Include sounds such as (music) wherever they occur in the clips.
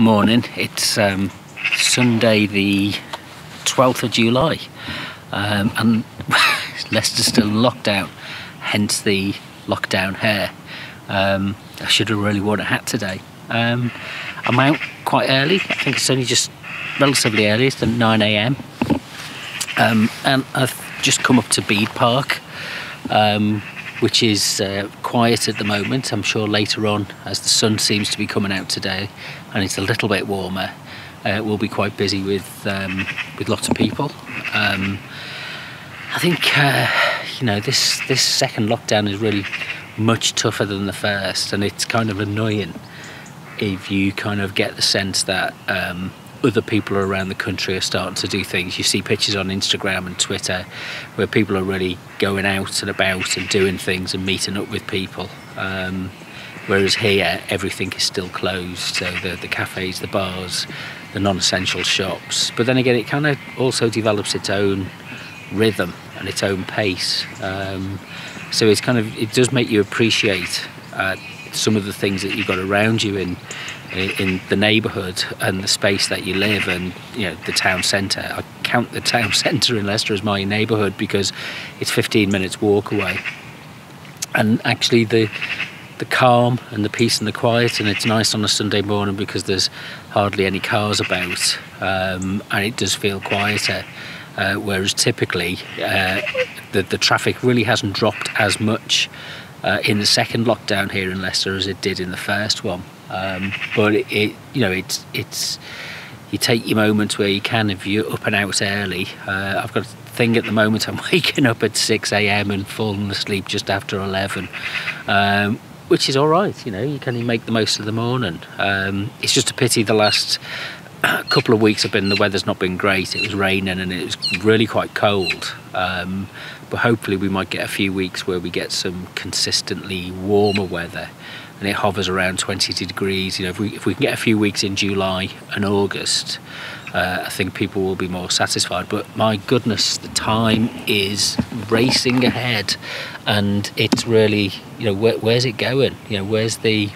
morning. It's um, Sunday the 12th of July um, and (laughs) Leicester's still locked down, hence the lockdown hair. Um, I should have really worn a hat today. Um, I'm out quite early, I think it's only just relatively early, it's 9am um, and I've just come up to Bede Park um, which is uh, quiet at the moment. I'm sure later on, as the sun seems to be coming out today, and it's a little bit warmer, uh, we'll be quite busy with um, with lots of people. Um, I think uh, you know this this second lockdown is really much tougher than the first, and it's kind of annoying if you kind of get the sense that um, other people around the country are starting to do things. You see pictures on Instagram and Twitter where people are really going out and about and doing things and meeting up with people. Um, whereas here, everything is still closed. So the, the cafes, the bars, the non-essential shops. But then again, it kind of also develops its own rhythm and its own pace. Um, so it's kind of it does make you appreciate uh, some of the things that you've got around you in in the neighbourhood and the space that you live and you know the town centre I count the town (laughs) centre in Leicester as my neighbourhood because it's 15 minutes walk away and actually the the calm and the peace and the quiet and it's nice on a Sunday morning because there's hardly any cars about um, and it does feel quieter uh, whereas typically uh, the, the traffic really hasn't dropped as much uh, in the second lockdown here in Leicester as it did in the first one. Um, but it, it, you know, it's it's you take your moments where you can if you're up and out early. Uh, I've got a thing at the moment. I'm (laughs) waking up at 6 a.m. and falling asleep just after 11, um, which is all right. You know, you can make the most of the morning. Um, it's just a pity the last (clears throat) couple of weeks have been the weather's not been great. It was raining and it was really quite cold. Um, but hopefully we might get a few weeks where we get some consistently warmer weather and it hovers around 20 degrees you know if we, if we can get a few weeks in July and August uh, I think people will be more satisfied but my goodness the time is racing ahead. And it's really you know where, where's it going? You know where's the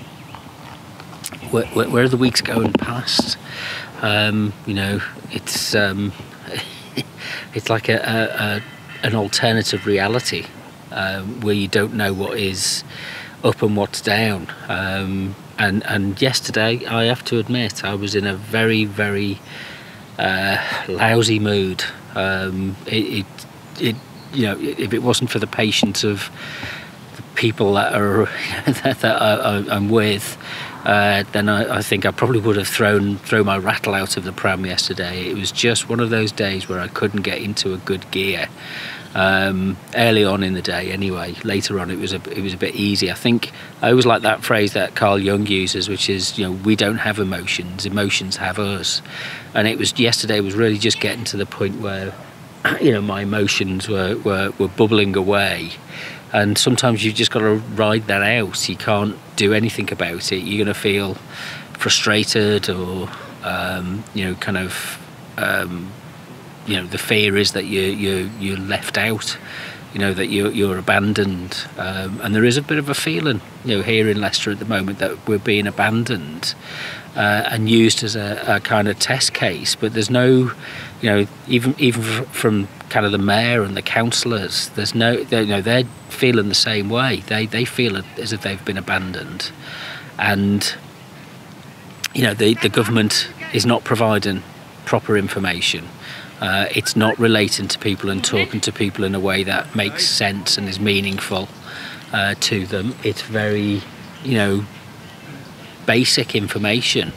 where, where, are the weeks going past? Um, you know it's um, (laughs) it's like a, a, a an alternative reality um, where you don't know what is up and what's down. Um, and and yesterday, I have to admit, I was in a very very uh, lousy mood. Um, it, it, it you know if it wasn't for the patience of the people that are (laughs) that, I, am with. Uh, then I, I, think I probably would have thrown throw my rattle out of the pram yesterday. It was just one of those days where I couldn't get into a good gear, um, early on in the day anyway. Later on it was a it was a bit easy. I think I always like that phrase that Carl Jung uses which is you know we don't have emotions emotions have us. And it was yesterday was really just getting to the point where (clears throat) you know my emotions were were, were bubbling away. And sometimes you've just got to ride that out. You can't do anything about it. You're going to feel frustrated or um, you know kind of um, you know the fear is that you you you're left out you know that you're you're abandoned. Um, and there is a bit of a feeling you know here in Leicester at the moment that we're being abandoned uh, and used as a, a, kind of test case. But there's no you know even even from kind of the mayor and the councillors there's no they, you know they're feeling the same way. They they feel as if they've been abandoned. And you know the the government is not providing proper information uh, it's not relating to people and talking to people in a way that makes sense and is meaningful uh, to them. It's very, you know, basic information,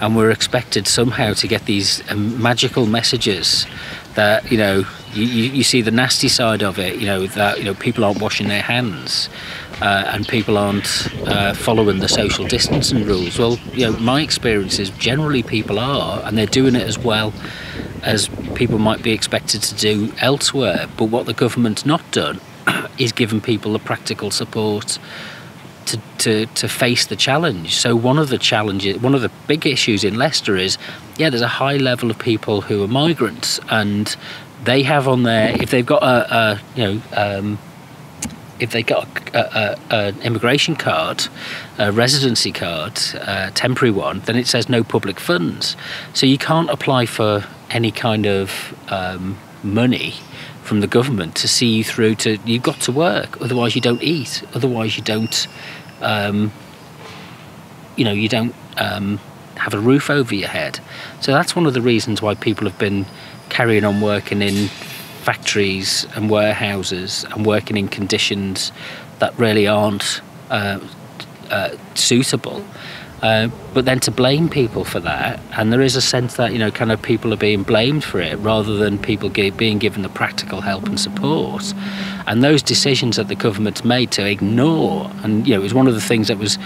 and we're expected somehow to get these um, magical messages that you know you, you, see the nasty side of it. You know that you know people aren't washing their hands. Uh, and people aren't uh, following the social distancing rules. Well, you know, my experience is generally people are, and they're doing it as well as people might be expected to do elsewhere. But what the government's not done (clears throat) is given people the practical support to, to, to face the challenge. So one of the challenges, one of the big issues in Leicester is, yeah, there's a high level of people who are migrants, and they have on there if they've got a, a you know um, if they got an immigration card, a residency card, a temporary one, then it says no public funds. So you can't apply for any kind of um, money from the government to see you through to. You've got to work, otherwise you don't eat. Otherwise you don't. Um, you know, you don't um, have a roof over your head. So that's one of the reasons why people have been carrying on working in factories and warehouses and working in conditions that really aren't uh, uh, suitable. Uh, but then to blame people for that, and there is a sense that you know, kind of people are being blamed for it rather than people being given the practical help and support. And those decisions that the government's made to ignore, and you know, it was one of the things that was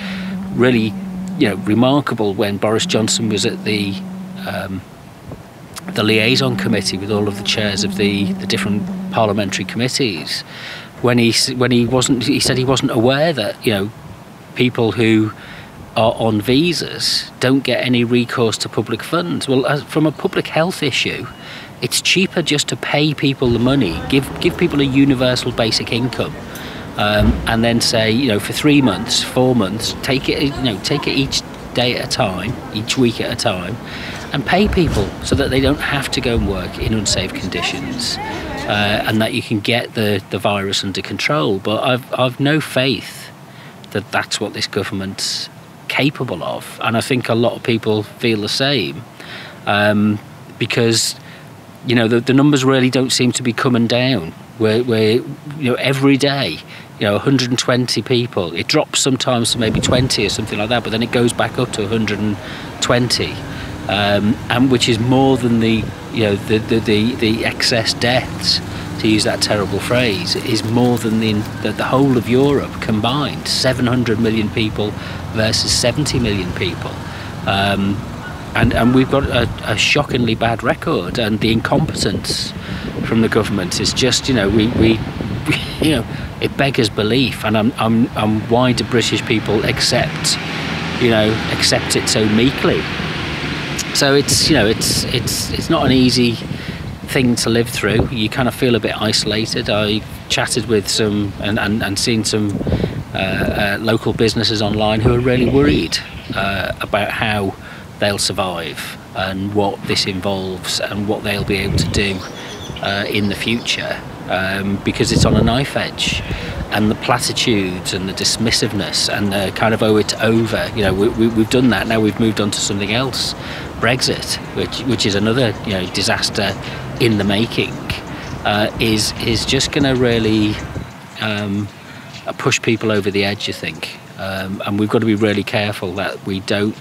really, you know, remarkable when Boris Johnson was at the um, the liaison committee with all of the chairs of the, the different parliamentary committees. When he when he wasn't, he said he wasn't aware that you know people who are on visas don't get any recourse to public funds. Well, as, from a public health issue, it's cheaper just to pay people the money, give give people a universal basic income, um, and then say, you know, for three months, four months, take it, you know, take it each day at a time, each week at a time, and pay people so that they don't have to go and work in unsafe conditions, uh, and that you can get the the virus under control. But I've I've no faith that that's what this government's capable of. And I think a lot of people feel the same um, because, you know, the, the, numbers really don't seem to be coming down. Where, where, you know, every day, you know, 120 people. It drops sometimes to maybe 20 or something like that, but then it goes back up to 120, um, and which is more than the, you know, the, the, the, the excess deaths to use that terrible phrase, is more than the, the, the whole of Europe combined 700 million people versus 70 million people. Um, and, and we've got a, a, shockingly bad record, and the incompetence from the government is just, you know, we, we, (laughs) you know, it beggars belief. And I'm, I'm, I'm why do British people accept, you know, accept it so meekly? So it's, you know, it's, it's, it's not an easy thing to live through. You kind of feel a bit isolated. I chatted with some and, and, and seen some uh, uh, local businesses online who are really worried uh, about how they'll survive and what this involves and what they'll be able to do uh, in the future um, because it's on a knife edge and the platitudes and the dismissiveness and the kind of oh it's over you know we, we, we've done that now we've moved on to something else Brexit which which is another you know disaster in the making uh, is is just going to really um, push people over the edge. I think, um, and we've got to be really careful that we don't.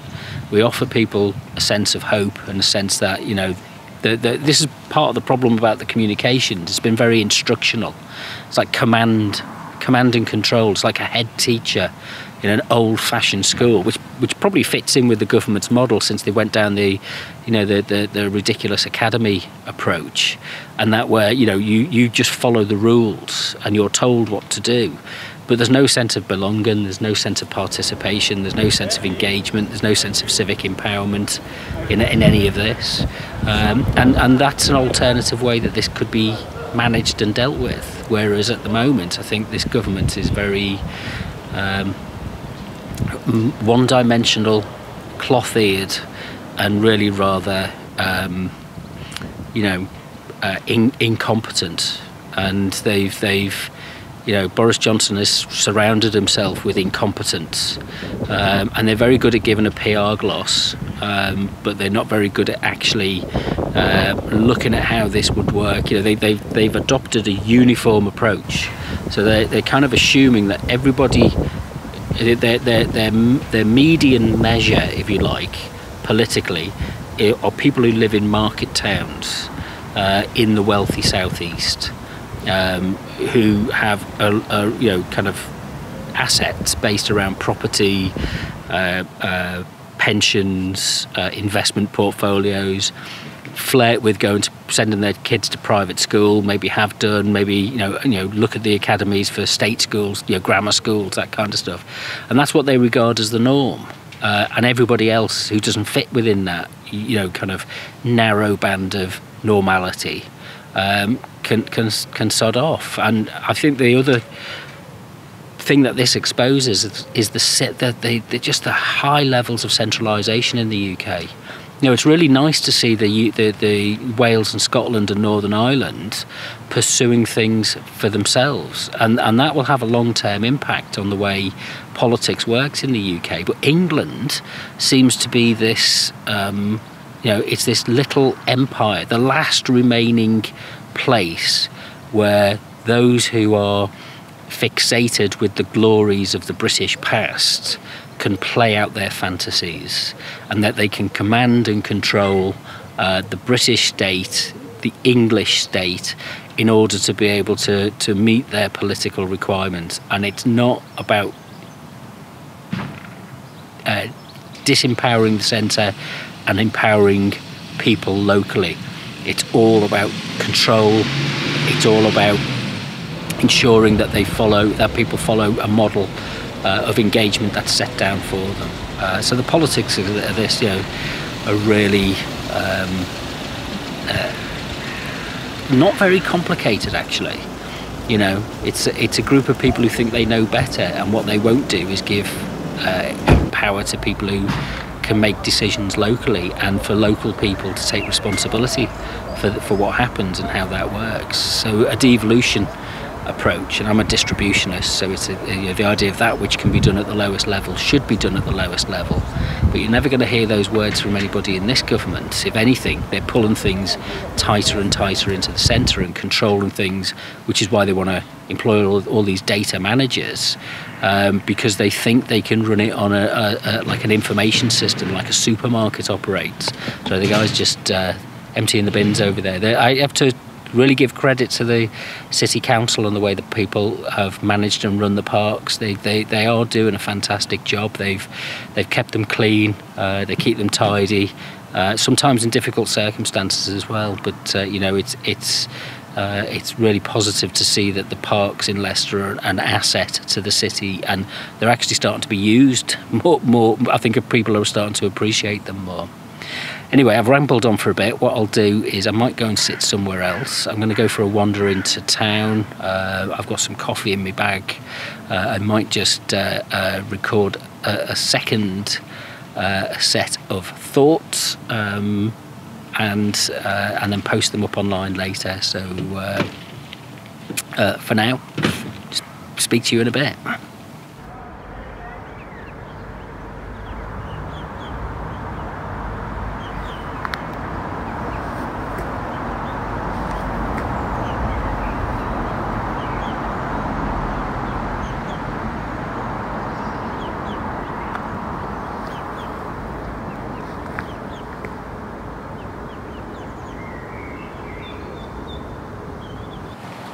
We offer people a sense of hope and a sense that you know, the, the, this is part of the problem about the communications. It's been very instructional. It's like command, command and control. It's like a head teacher in an old-fashioned school, which which probably fits in with the government's model since they went down the, you know, the the, the ridiculous academy approach, and that where you know you you just follow the rules and you're told what to do. But there's no sense of belonging, there's no sense of participation, there's no sense of engagement, there's no sense of civic empowerment in, in any of this. Um, and, and that's an alternative way that this could be managed and dealt with. Whereas at the moment, I think this government is very um, one dimensional, cloth eared, and really rather, um, you know, uh, in, incompetent. And they've, they've, you know, Boris Johnson has surrounded himself with incompetence, um, and they're very good at giving a PR gloss, um, but they're not very good at actually uh, looking at how this would work. You know, they, they've they've adopted a uniform approach, so they're they're kind of assuming that everybody their, their, their, their median measure, if you like, politically, are people who live in market towns uh, in the wealthy southeast, um, who have a, a, you know kind of assets based around property, uh, uh, pensions, uh, investment portfolios, flirt with going to sending their kids to private school, maybe have done, maybe you know, you know, look at the academies for state schools, you know, grammar schools, that kind of stuff, and that's what they regard as the norm. Uh, and everybody else who doesn't fit within that, you know, kind of narrow band of normality, um, can can can sod off. And I think the other thing that this exposes is, the, the, the, the just the high levels of centralisation in the UK. Know, it's really nice to see the, the, the Wales and Scotland and Northern Ireland pursuing things for themselves, and and that will have a long term impact on the way politics works in the UK. But England seems to be this. Um, you know, it's this little empire, the last remaining place where those who are fixated with the glories of the British past can play out their fantasies and that they can command and control uh, the British state, the English state, in order to be able to, to meet their political requirements. And it's not about uh, disempowering the centre and empowering people locally. It's all about control, it's all about ensuring that they follow, that people follow a model uh, of engagement that's set down for them. Uh, so the politics of this, you know, are really um, uh, not very complicated actually. You know, it's a, it's a group of people who think they know better, and what they won't do is give uh, power to people who can make decisions locally, and for local people to take responsibility for for what happens and how that works. So a devolution approach, and I'm a distributionist, so it's a, you know, the idea of that which can be done at the lowest level should be done at the lowest level. But you're never going to hear those words from anybody in this government. If anything, they're pulling things tighter and tighter into the centre and controlling things, which is why they want to employ all, all these data managers um, because they think they can run it on a, a, a, like an information system, like a supermarket operates. So the guys just uh, emptying the bins over there. They're, I have to really give credit to the city council and the way that people have managed and run the parks. They they, they are doing a fantastic job. They've they've kept them clean. Uh, they keep them tidy. Uh, sometimes in difficult circumstances as well. But uh, you know, it's it's. Uh, it's really positive to see that the parks in Leicester are an asset to the city, and they're actually starting to be used (laughs) more. More, I think people are starting to appreciate them more. Anyway, I've rambled on for a bit. What I'll do is I might go and sit somewhere else. I'm going to go for a wander into town. Uh, I've got some coffee in my bag. Uh, I might just uh, uh record a, a second uh, set of thoughts um, and uh, and then post them up online later. So for now, speak to you in a bit.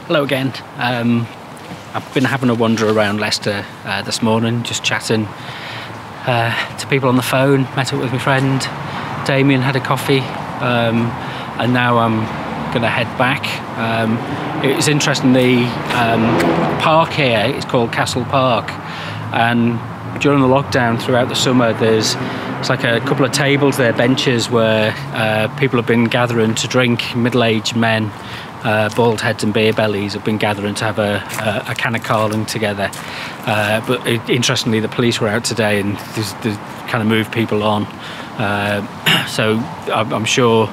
Hello again. Um, I've been having a wander around Leicester uh, this morning, just chatting uh, to people on the phone. Met up with my friend Damien, had a coffee, um, and now I'm going to head back. Um, it's interesting. The um, park here is called Castle Park, and during the lockdown throughout the summer, there's it's like a couple of tables there, benches where uh, people have been gathering to drink, middle-aged men uh, bald heads and beer bellies have been gathering to have a, a, a can of Carling together. Uh, but it, interestingly, the police were out today and they kind of moved people on. Uh, (clears throat) so I'm, I'm, sure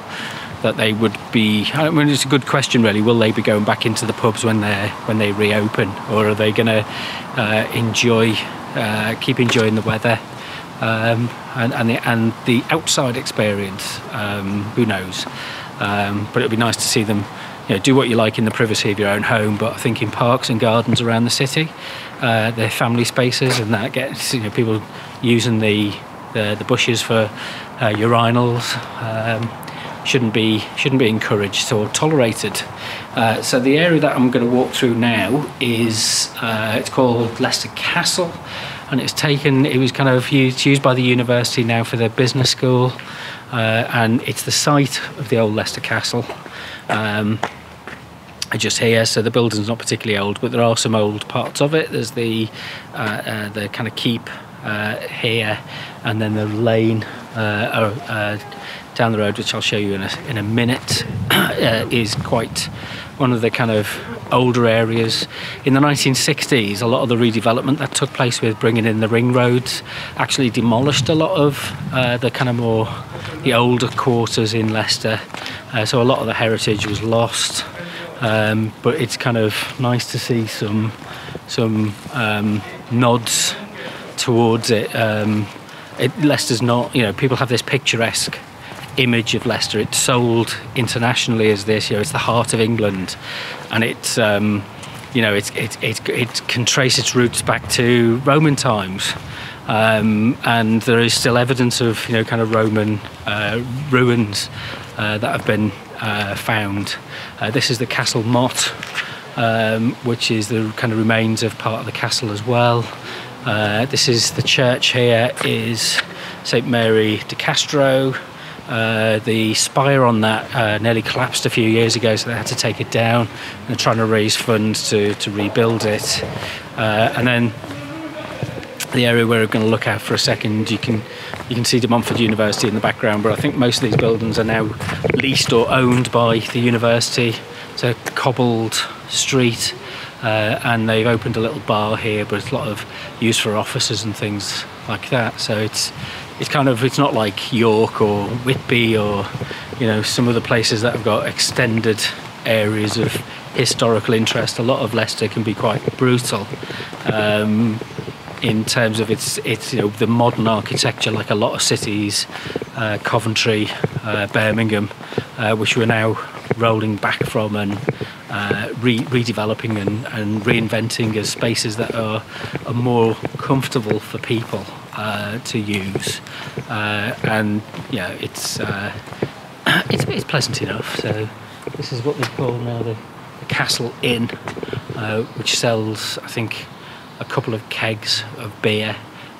that they would be. I mean, it's a good question, really. Will they be going back into the pubs when they when they reopen, or are they going to uh, enjoy, uh, keep enjoying the weather? Um, and, and, the, and the outside experience, um, who knows? Um, but it'd be nice to see them you know, do what you like in the privacy of your own home, but I think in parks and gardens around the city, uh, they're family spaces, and that gets you know people using the the, the bushes for uh, urinals. Um, shouldn't be shouldn't be encouraged or tolerated. Uh, so the area that I'm going to walk through now is uh, it's called Leicester Castle, and it's taken. It was kind of used, used by the university now for their business school, uh, and it's the site of the old Leicester Castle. Um, just here, so the building's not particularly old, but there are some old parts of it. There's the uh, uh, the kind of keep uh, here, and then the lane uh, uh, down the road, which I'll show you in a, in a minute, (clears throat) uh, is quite one of the kind of older areas. In the 1960s, a lot of the redevelopment that took place with bringing in the ring roads actually demolished a lot of the kind of more the older quarters in Leicester. Uh, so a lot of the heritage was lost. Um, but it's kind of nice to see some some um, nods towards it. Um, it. Leicester's not, you know, people have this picturesque image of Leicester. It's sold internationally as this, you know, it's the heart of England, and it's, um, you know, it's, it, it, it can trace its roots back to Roman times. Um, and there is still evidence of, you know, kind of Roman uh, ruins that have been uh, found. Uh, this is the Castle Motte, um, which is the kind of remains of part of the castle as well. Uh, this is the church here is St Mary de Castro. Uh, the spire on that uh, nearly collapsed a few years ago, so they had to take it down. And They're trying to raise funds to, to rebuild it. Uh, and then the area we're going to look at for a second, you can you can see De Montfort University in the background, but I think most of these buildings are now leased or owned by the university. It's a cobbled street uh, and they've opened a little bar here but it's a lot of use for offices and things like that. So it's it's kind of it's not like York or Whitby or you know some of the places that have got extended areas of historical interest. A lot of Leicester can be quite brutal. Um, in terms of its its you know the modern architecture like a lot of cities uh, Coventry uh, Birmingham uh, which we're now rolling back from and uh, re redeveloping and, and, reinventing as spaces that are, are more comfortable for people uh, to use. Uh, and yeah, it's, (clears throat) it's, it's pleasant enough. So this is what they call now the, the Castle Inn, which sells, I think, a couple of kegs of beer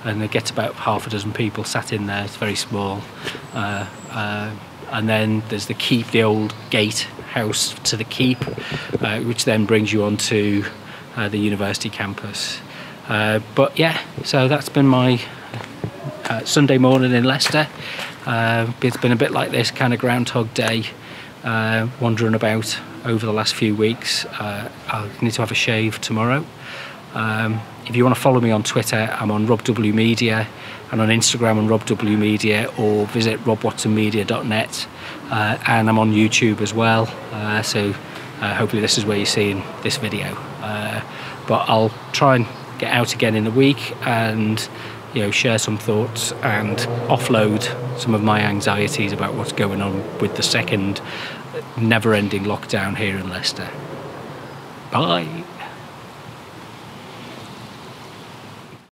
and it gets about half a dozen people sat in there. It's very small. Uh, uh, and then there's the keep, the old gate house to the keep, uh, which then brings you onto uh, the university campus. Uh, but yeah, so that's been my uh, Sunday morning in Leicester. It's been a bit like this kind of Groundhog Day, wandering about over the last few weeks. I need to have a shave tomorrow. Um, if you want to follow me on Twitter, I'm on Rob W Media and on Instagram on Rob W Media or visit robwatsonmedia.net uh, and I'm on YouTube as well. Uh, so uh, hopefully this is where you're seeing this video. Uh, but I'll try and get out again in the week and you know share some thoughts and offload some of my anxieties about what's going on with the second never-ending lockdown here in Leicester. Bye.